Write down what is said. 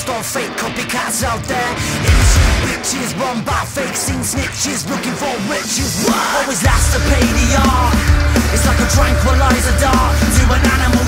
trust all fake copycats out there. Innocent bitches run by fake scene snitches Looking for riches, what? Always last to pay the art It's like a tranquilizer dart To an animal